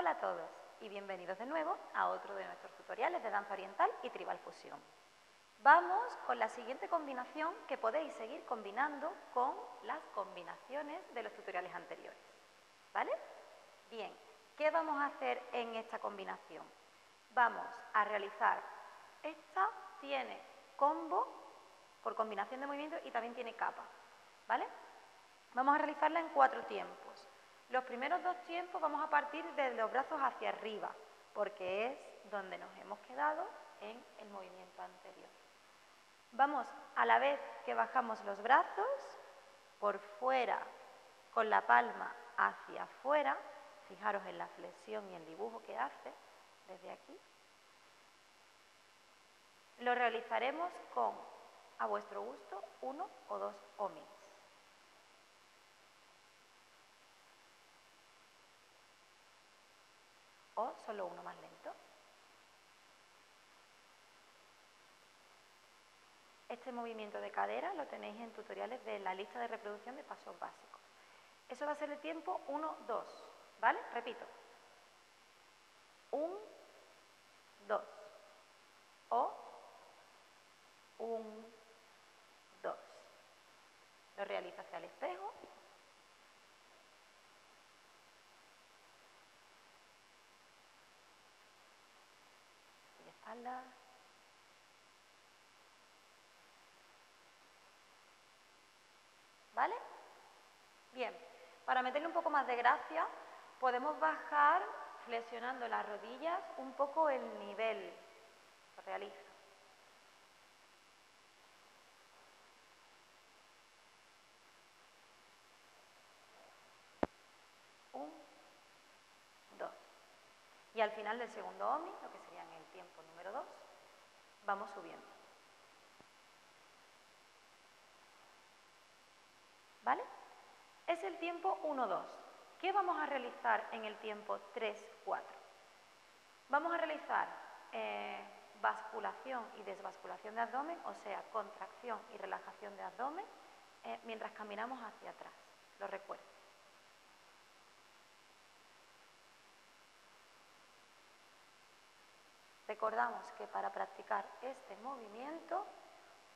Hola a todos y bienvenidos de nuevo a otro de nuestros tutoriales de danza oriental y tribal fusión. Vamos con la siguiente combinación que podéis seguir combinando con las combinaciones de los tutoriales anteriores. ¿Vale? Bien, ¿qué vamos a hacer en esta combinación? Vamos a realizar, esta tiene combo por combinación de movimientos y también tiene capa. ¿Vale? Vamos a realizarla en cuatro tiempos. Los primeros dos tiempos vamos a partir de los brazos hacia arriba, porque es donde nos hemos quedado en el movimiento anterior. Vamos, a la vez que bajamos los brazos, por fuera, con la palma hacia afuera, fijaros en la flexión y el dibujo que hace desde aquí, lo realizaremos con, a vuestro gusto, uno o dos omis. O solo uno más lento. Este movimiento de cadera lo tenéis en tutoriales de la lista de reproducción de pasos básicos. Eso va a ser el tiempo 1, 2, ¿vale? Repito. 1, 2. O 1, 2. Lo realizo hacia el espejo ¿Vale? Bien, para meterle un poco más de gracia, podemos bajar flexionando las rodillas un poco el nivel. Realizo. Un, dos. Y al final del segundo OMI, lo que sería en el tiempo número 2, vamos subiendo. ¿Vale? Es el tiempo 1-2. ¿Qué vamos a realizar en el tiempo 3-4? Vamos a realizar eh, basculación y desbasculación de abdomen, o sea, contracción y relajación de abdomen, eh, mientras caminamos hacia atrás. Lo recuerdo. Recordamos que para practicar este movimiento,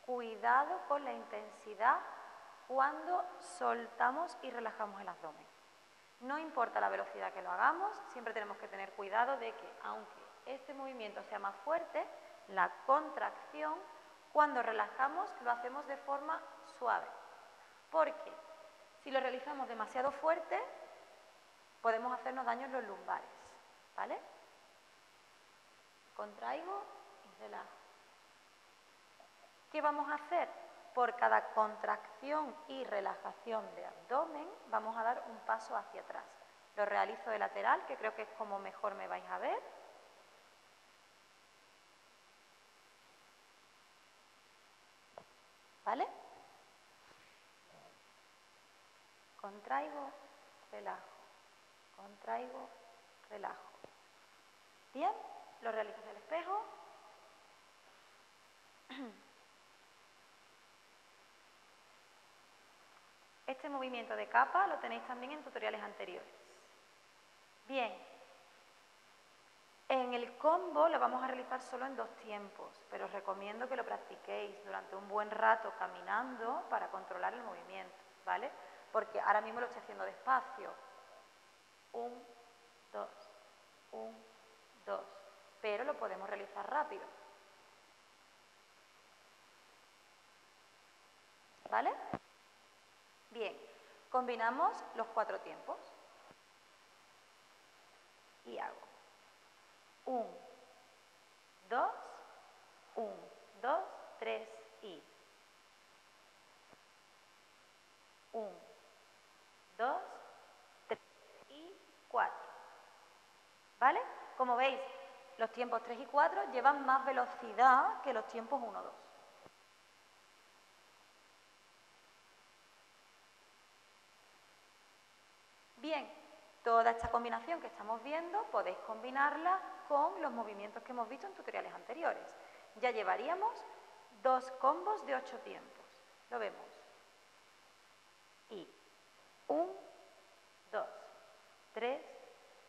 cuidado con la intensidad cuando soltamos y relajamos el abdomen. No importa la velocidad que lo hagamos, siempre tenemos que tener cuidado de que aunque este movimiento sea más fuerte, la contracción, cuando relajamos, lo hacemos de forma suave. Porque si lo realizamos demasiado fuerte, podemos hacernos daño en los lumbares. ¿Vale? Contraigo y relajo. ¿Qué vamos a hacer? Por cada contracción y relajación de abdomen vamos a dar un paso hacia atrás. Lo realizo de lateral, que creo que es como mejor me vais a ver. ¿Vale? Contraigo, relajo. Contraigo, relajo. ¿Bien? Lo realizas el espejo. Este movimiento de capa lo tenéis también en tutoriales anteriores. Bien, en el combo lo vamos a realizar solo en dos tiempos, pero os recomiendo que lo practiquéis durante un buen rato caminando para controlar el movimiento, ¿vale? Porque ahora mismo lo estoy haciendo despacio. Un, dos, un, dos pero lo podemos realizar rápido. ¿Vale? Bien, combinamos los cuatro tiempos. Y hago un, dos, un, dos, tres y un, dos, tres y cuatro. ¿Vale? Como veis, los tiempos 3 y 4 llevan más velocidad que los tiempos 1, 2. Bien, toda esta combinación que estamos viendo podéis combinarla con los movimientos que hemos visto en tutoriales anteriores. Ya llevaríamos dos combos de 8 tiempos. Lo vemos. Y 1, 2, 3,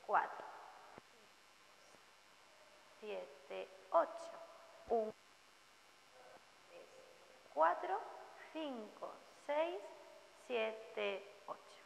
4. 7, 8. 1, 3, 4, 5, 6, 7, 8.